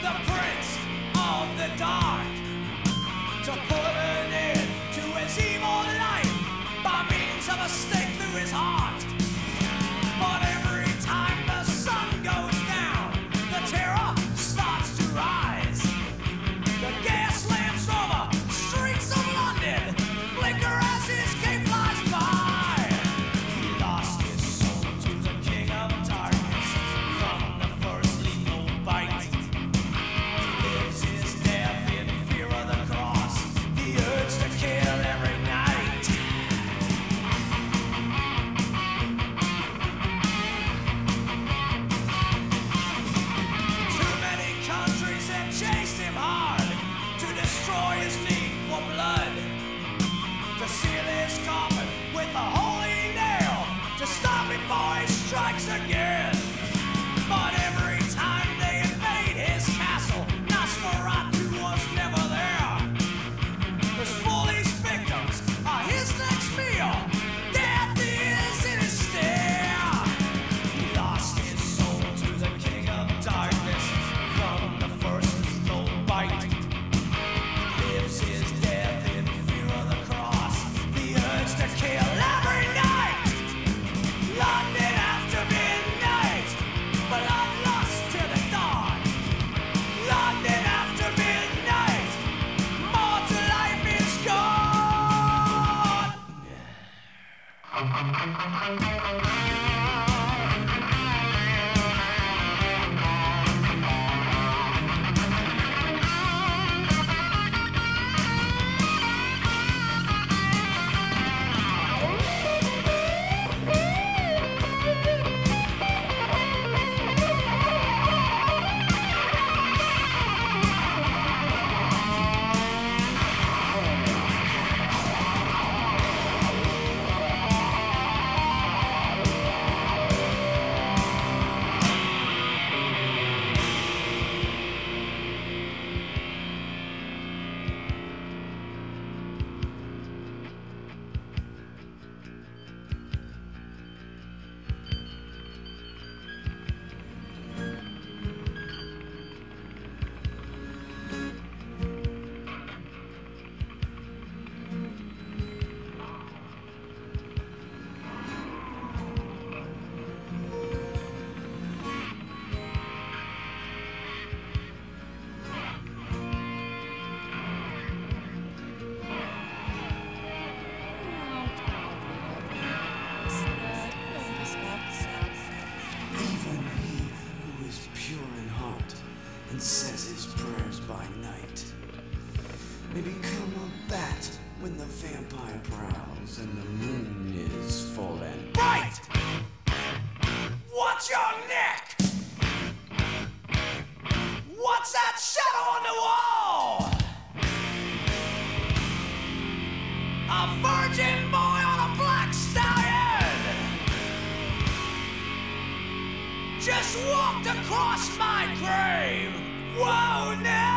the praise. see pure in heart and says his prayers by night may become a bat when the vampire prowls and the moon is full and bright. What's your neck? What's that shadow on the wall? A virgin boy on a black stallion just walked across my grave. Whoa, now!